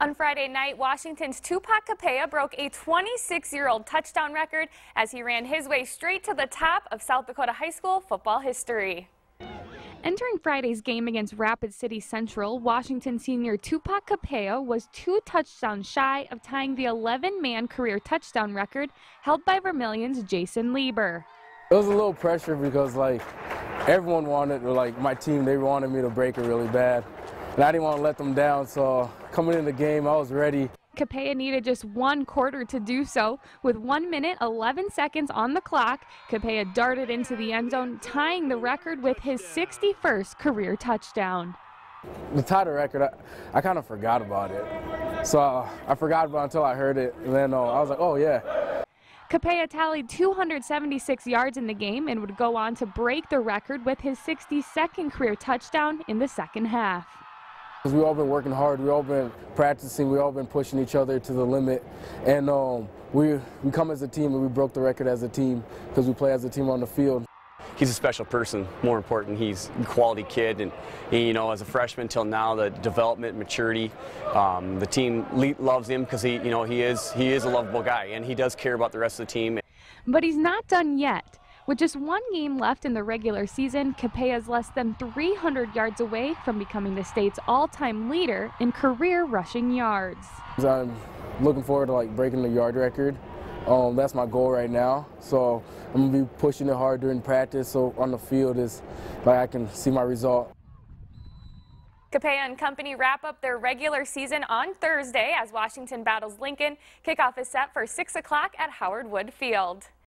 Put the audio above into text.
On Friday night, Washington's Tupak Capella broke a 26-year-old touchdown record as he ran his way straight to the top of South Dakota high school football history. Entering Friday's game against Rapid City Central, Washington senior Tupak Capella was two touchdowns shy of tying the 11-man career touchdown record held by Vermillion's Jason Lieber. It was a little pressure because like everyone wanted, like my team, they wanted me to break it really bad. And I didn't want to let them down, so coming in the game, I was ready. Capella needed just one quarter to do so. With 1 minute 11 seconds on the clock, Capella darted into the end zone, tying the record with his 61st career touchdown. The title record, I, I kind of forgot about it. So uh, I forgot about it until I heard it, and then uh, I was like, oh yeah. Capella tallied 276 yards in the game and would go on to break the record with his 62nd career touchdown in the second half. We all been working hard. We all been practicing. We all been pushing each other to the limit, and um, we we come as a team and we broke the record as a team because we play as a team on the field. He's a special person. More important, he's a quality kid, and you know, as a freshman till now, the development, maturity, um, the team loves him because he, you know, he is he is a lovable guy, and he does care about the rest of the team. But he's not done yet. With just one game left in the regular season, Capella is less than 300 yards away from becoming the state's all-time leader in career rushing yards. I'm looking forward to like breaking the yard record. Um, that's my goal right now. So I'm gonna be pushing it hard during practice. So on the field is like I can see my result. Capella and company wrap up their regular season on Thursday as Washington battles Lincoln. Kickoff is set for 6 o'clock at Howard Wood Field.